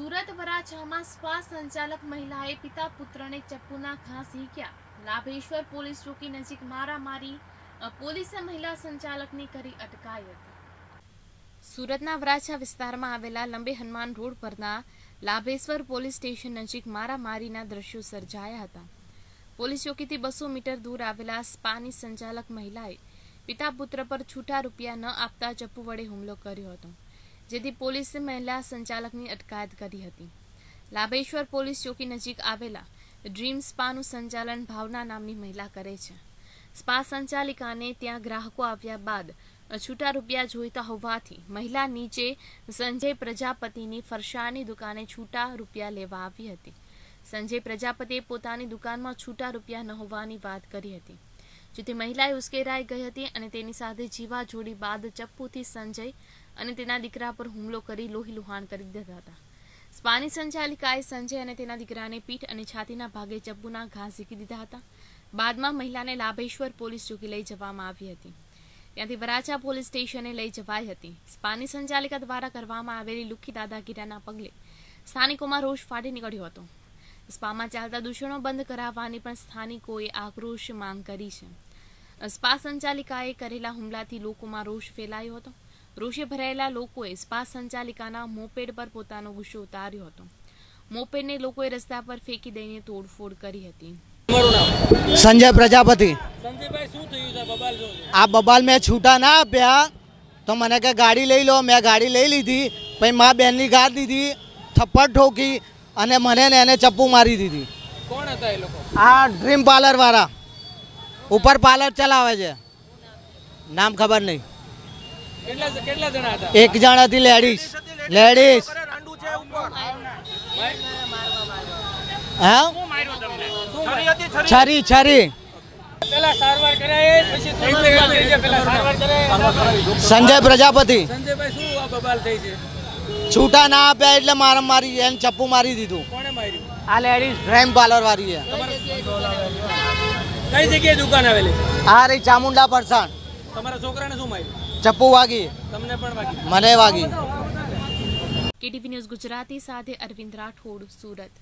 Surat વરાછામાં spa સંચાલક મહિલાએ પિતા પુત્રને ચપ્પુના ઘા ઝીંક્યા લાભેશ્વર પોલીસ ચોકી નજીક મારામારી પોલીસે મહિલા સંચાલકની કરી અટકાયત. સુરતના વરાછા વિસ્તારમાં આવેલા લંબે હનુમાન રોડ પરના લાભેશ્વર પોલીસ સ્ટેશન નજીક મારામારીના દ્રશ્યો સર્જાયા હતા. પોલીસ ચોકીથી બસો મીટર દૂર આવેલા સ્પાની સંચાલક મહિલાએ પિતા પુત્ર પર છૂટા રૂપિયા ન આપતા ચપ્પુ વડે હુમલો કર્યો હતો. જેથી પોલીસે મહિલા સંચાલકની અટકાયત કરી હતી. લાભેશ્વર પોલીસ ચોકી નજીક આવેલા ડ્રીમ સ્પાનું સંચાલન ભાવના નામની મહિલા કરે છે. સ્પા સંચાલિકાને ત્યાં ગ્રાહકો આવ્યા બાદ છૂટા રૂપિયા જોઈતા હોવાથી મહિલા નીચે સંજય પ્રજાપતિની ફરસાણની દુકાને છૂટા રૂપિયા લેવા આવી હતી. સંજય પ્રજાપતિએ પોતાની દુકાનમાં છૂટા રૂપિયા ન હોવાની વાત કરી હતી. જેથી મહિલાએ ઉશ્કેરાઈ ગઈ હતી અને તેની સાથે જીવા જોડી બાદ ચપ્પુથી સંજય અને તેના દીકરા પર હુમલો કરી લોહી લુહાણ કરી દીધા હતા. સ્પાની સંચાલિકાએ સંજય અને તેના દીકરાને પીઠ અને છાતીના ભાગે ચપ્પુના ઘા ઝીકી દીધા હતા. બાદમાં મહિલાને લાભેશ્વર પોલીસ ચોકી લઈ જવામાં આવી હતી. ત્યાંથી વરાછા પોલીસ સ્ટેશને લઈ જવાઈ હતી. સ્પાની સંચાલિકા દ્વારા કરવામાં આવેલી લુખી દાદાગીરાના પગલે સ્થાનિકોમાં રોષ ફાટી નીકળ્યો હતો. સ્પામાં ચાલતા દૂષણો બંધ કરાવવાની પણ સ્થાનિકોએ આક્રોશ માંગ કરી છે. સ્પા સંચાલિકાએ કરેલા હુમલાથી લોકોમાં રોષ ફેલાયો હતો. રોષે ભરાયેલા લોકોએ સ્પા સંચાલિકાના મોપેડ પર પોતાનો ગુસ્સો ઉતાર્યો હતો. મોપેડને લોકોએ રસ્તા પર ફેંકી દઈને તોડફોડ કરી હતી. સંજય પ્રજાપતિ. સંજયભાઈ શું થયું છે? બબાલ શું છે આ બબાલ મેં છૂટા ના આપ્યા. તો મને કે ગાડી લઈ લો. મેં ગાડી લઈ લીધી. પછી મા બેનની ગાળ દીધી. થપ્પડ ઠોકી અને મને ને એને ચપ્પુ મારી દીધી. કોણ હતા એ લોકો? આ ડ્રીમ પાર્લર વાળા ઉપર પાર્લર ચલાવે છે. નામ ખબર નહીં. એક જણા થી લેડીઝ. લેડીઝ. હા? છરી છરી. સંજય પ્રજાપતિ. સંજયભાઈ શું આ બબાલ થઈ છે? છૂટા ના આપ્યા એટલે મારા મારી એને ચપ્પુ મારી દીધું. આ લેડીઝ ડ્રેમ પાર્લર વાળી છે. કઈ જગ્યાએ દુકાન આવેલી? આ રહી ચામુંડા પરસાણ. તમારા છોકરાને શું માર્યું? ચપ્પુ વાગી. તમને પણ વાગી મને વાગી. કેટીવી ન્યૂઝ ગુજરાતી સાથે અરવિંદ રાઠોડ સુરત.